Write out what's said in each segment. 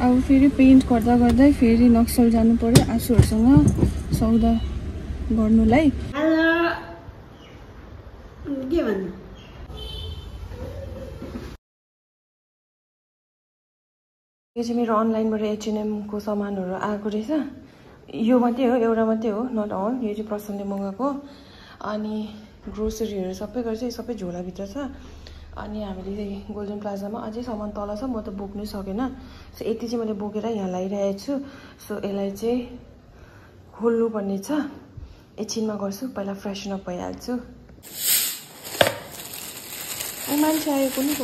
अब फेरि पेन्ट गर्दा गर्दै फेरि नक्सल जानु पऱ्यो आँसुहरूसँग सौदा गर्नुलाई। हेलो। के भन्नु? यो चाहिँ मेरो अनलाइनबाट एचएनएमको सामानहरू आएको रहेछ। यो मात्रै हो एउटा मात्रै हो नट अल यो चाहिँ प्रसन्नले मगाएको अनि ग्रोसरीहरू सबै गर्छ यो सबै झोलाभित्र छ। अनि हामीले गोल्डन प्लाजामा अझै सामान तल छ म त बोक्नै सकेन। सो यति चाहिँ मैले बोकेर यहाँ लगाइरहेको छु। सो यसलाई चाहिँ खोल्नुपर्ने छ। एकछिनमा गर्छु पहिला फ्रेसन अप भइहाल्छु। मान्छे आयो कुनै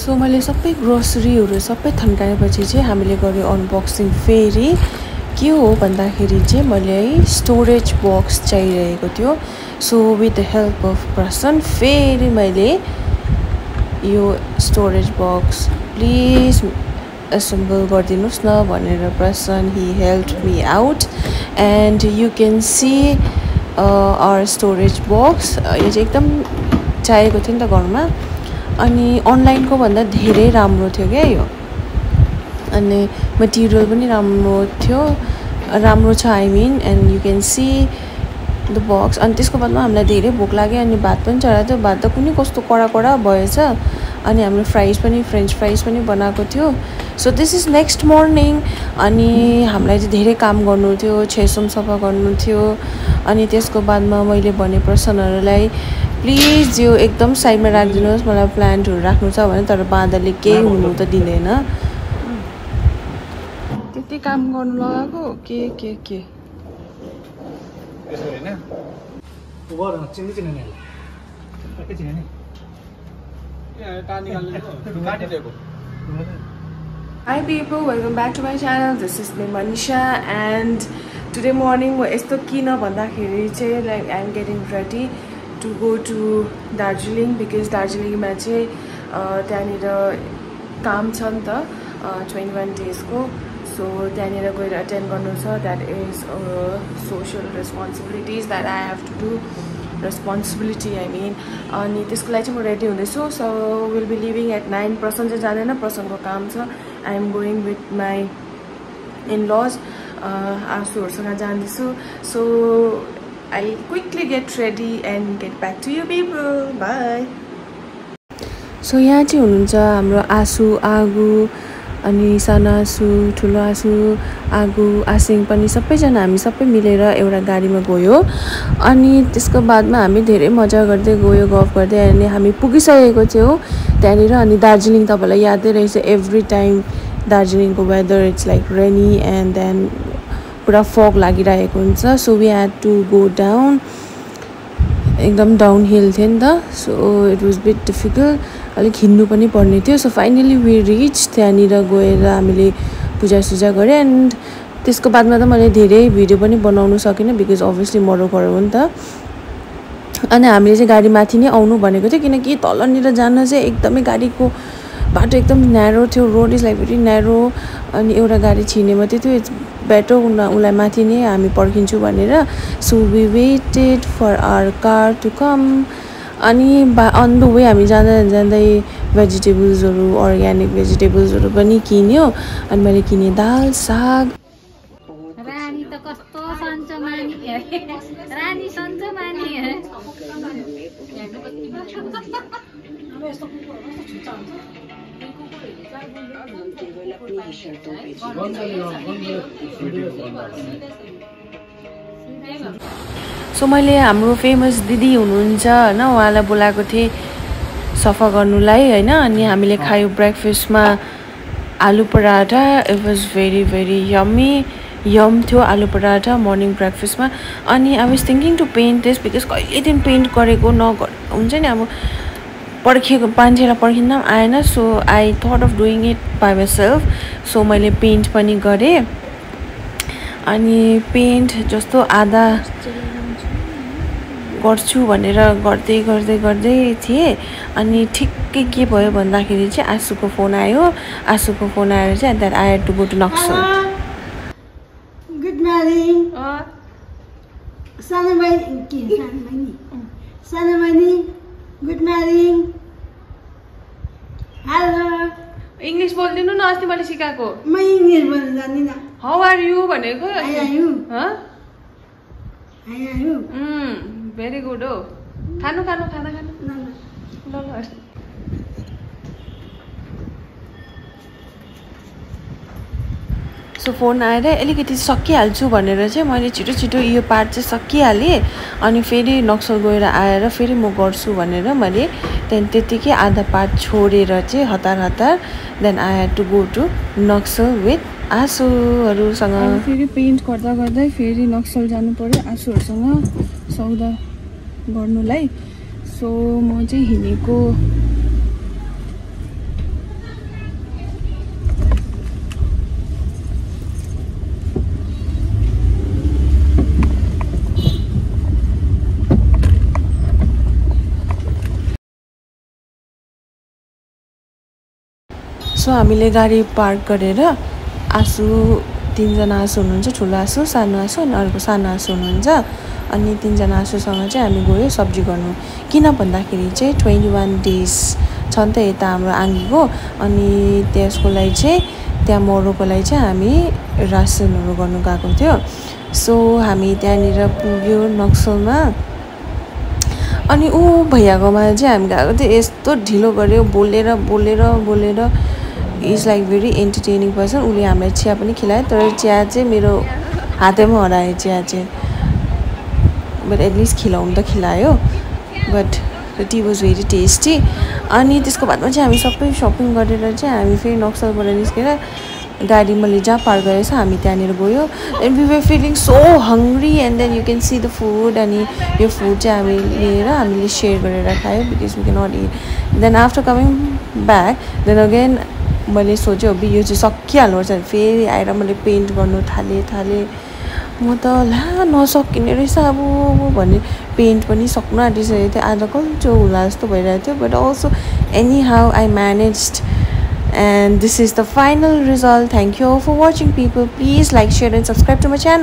सो मैले सबै ग्रोसरीहरू सबै थन्काएपछि चाहिँ हामीले गऱ्यो अनबक्सिङ फेरि। के हो भन्दाखेरि चाहिँ मैले है स्टोरेज बक्स चाहिरहेको थियो। So with the help of person फेरि मैले यो स्टोरेज बक्स प्लिज एसेम्बल गरिदिनुहोस् न भनेर person he help me out and you can see our storage box यो चाहिँ एकदम चाहिएको थियो नि त घरमा। अनि अनलाइनको भन्दा धेरै राम्रो थियो क्या यो। अनि मटेरियल पनि राम्रो थियो राम्रो छ I mean and you can see the box अनि त्यसको बादमा हामीलाई धेरै भोक लाग्यो अनि भात पनि चढाएको थियो भात त कुनै कस्तो कडा कडा भएछ अनि हाम्रो फ्राइज पनि फ्रेन्च फ्राइज पनि बनाएको थियो so this is next morning अनि हामीलाई चाहिँ धेरै काम गर्नु थियो छेसम सफा गर्नु थियो अनि त्यसको बादमा मैले भने पर्सनहरूलाई प्लिज यो एकदम साइडमा राखिदिनुहोस् मलाई प्लान्टहरू राख्नु छ भने तर बाँदरले केही हुनु त दिँदैन त्यति काम गर्नु लगाएको के के के त्यसो होइन गर चिन्ने चिन्ने नि के चिन्ने काटिदिएको Hi people, welcome back to my channel. This is me Manisha. And today morning म यस्तो किन भन्दाखेरि चाहिँ like I am getting ready to go to Darjeeling because दार्जिलिङमा चाहिँ त्यहाँनिर काम छ नि त ट्वेन्टी वान डेजको सो त्यहाँनिर गएर एटेन्ड गर्नु छ. That is social responsibilities that I have to do responsibility I mean अनि त्यसको लागि चाहिँ म ready हुँदैछु. So will be leaving at nine person चाहिँ जाँदैन. पर्सनको काम छ. I am going with my in law आँसुहरूसँग जाँदैछु. So I quickly get ready and get back to you people bye so यहाँ चाहिँ हुनुहुन्छ हाम्रो आँसु आगो अनि सानो आँसु ठुलो आँसु आगो आसिङ पनि सबैजना हामी सबै मिलेर एउटा गाडीमा गयो। अनि त्यसको बादमा हामी धेरै मजा गर्दै गयो गफ गर्दै अनि हामी पुगिसकेको थियौँ त्यहाँनिर अनि दार्जिलिङ तपाईँलाई यादै रहेछ एभ्री टाइम दार्जिलिङको weather it's like rainy and then पुरा फग लागिरहेको हुन्छ। So we had to go down एकदम डाउन हिल थियो नि त। So it was bit difficult अलिक हिँड्नु पनि पर्ने थियो। सो फाइनली वी रिच त्यहाँनिर गएर हामीले पूजासुजा गऱ्यो एन्ड त्यसको बादमा त मैले धेरै भिडियो पनि बनाउनु सकिनँ बिकज अभियसली मरो हो नि त। अनि हामीले चाहिँ गाडी माथि नै आउनु भनेको थियो किनकि तलनिर जान चाहिँ एकदमै गाडीको बाटो एकदम न्यारो थियो। Road is like very narrow अनि एउटा गाडी छिर्ने मात्रै थियो। इट्स बेटर उनी उसलाई माथि नै हामी पर्खिन्छु भनेर। So we waited for our car to come अनि बा अन द वे हामी जाँदा जाँदै भेजिटेबल्सहरू अर्ग्यानिक भेजिटेबल्सहरू पनि किन्यो। अनि मैले किनेँ दाल साग। रानी त कस्तो सन्चो मानी रानी सन्चो मानी सो मैले हाम्रो फेमस दिदी हुनुहुन्छ होइन? उहाँलाई बोलाएको थिएँ सफा गर्नुलाई होइन? अनि हामीले खायो ब्रेकफास्टमा aloo paratha. It was very very yummy yum थियो आलु पराठा मर्निङ ब्रेकफास्टमा अनि I was thinking to paint this because कहिले दिन पेन्ट गरेको नगर हुन्छ नि अब पर्खिएको मान्छेलाई पर्खिँदा पनि आएन। So I thought of doing it by myself so मैले पेन्ट पनि गरेँ। अनि पेन्ट जस्तो आधा गर्छु भनेर गर्दै गर्दै गर्दै थिएँ। अनि ठिक्कै के भयो भन्दाखेरि चाहिँ आँसुको फोन आयो। आँसुको फोन आएर चाहिँ that I had to go to Naxal good morning. सानो बहिनी के सानो बहिनी? सानो बहिनी गुड मर्निङ। हेलो। इङ्ग्लिस बोलिदिनु न अस्ति मैले सिकाएको। म इङ्ग्लिस बोल्न जान्दिनँ। हाउ आर यु भनेको? आई आयु हँ आई आयु भेरी गुड हो खानु खानु खाना खानु ल ल सो फोन आएर अलिकति सकिहाल्छु भनेर चाहिँ मैले छिटो छिटो यो पार्ट चाहिँ सकिहालेँ। अनि फेरि नक्सल गएर आएर फेरि म गर्छु भनेर मैले त्यहाँदेखि त्यत्तिकै आधा पार्ट छोडेर चाहिँ हतार हतार then I had to go to Naxal with आँसुहरूसँग। फेरि पेन्ट गर्दा गर्दै फेरि नक्सल जानु पऱ्यो आँसुहरूसँग सौदा। गर्नुलाई। सो म चाहिँ हिँडेको सो हामीले गाडी पार्क गरेर आँसु तिनजना आँसु हुनुहुन्छ ठुलो आँसु सानो आँसु अनि अर्को सानो आँसु हुनुहुन्छ अनि तिनजना आँसुसँग चाहिँ हामी गयो सब्जी गर्नु। किन भन्दाखेरि चाहिँ ट्वेन्टी वान डेज छ नि त यता हाम्रो आङ्गीको अनि त्यसको लागि चाहिँ त्यहाँ मरौको लागि चाहिँ हामी रासनहरू गर्नु गएको थियो। सो हामी त्यहाँनिर पुग्यो नक्सलमा। अनि ऊ भैयाकोमा चाहिँ हामी गएको थियो। यस्तो ढिलो गऱ्यो बोलेर बोलेर बोलेर। Is like very entertaining person उसले हामीलाई चिया पनि खिलायो तर चिया चाहिँ मेरो हातैमा हरायो चिया चाहिँ। बट एटलिस्ट खिलाउनु त खिलायो। But tea was very tasty अनि त्यसको बादमा चाहिँ हामी सबै सपिङ गरेर चाहिँ हामी फेरि नक्सलबाट निस्केर गाडी मैले जहाँ पार्क गरेको छ हामी त्यहाँनिर गयो। And we were feeling so hungry and then you can see the food अनि यो फुड चाहिँ हामी लिएर हामीले सेयर गरेर खायो because we can not eat then after coming back then again मैले सोचेँ अब यो चाहिँ सकिहाल्नुपर्छ फेरि आएर मैले पेन्ट गर्नु थालेँ थालेँ। म त ला नसकिने रहेछ अब भन्ने पेन्ट पनि सक्नु आँटिसकेको थियो आज कल्चो होला जस्तो भइरहेको थियो but also anyhow I manage and this is the final result. Thank you all for watching. People please like share and subscribe to my channel.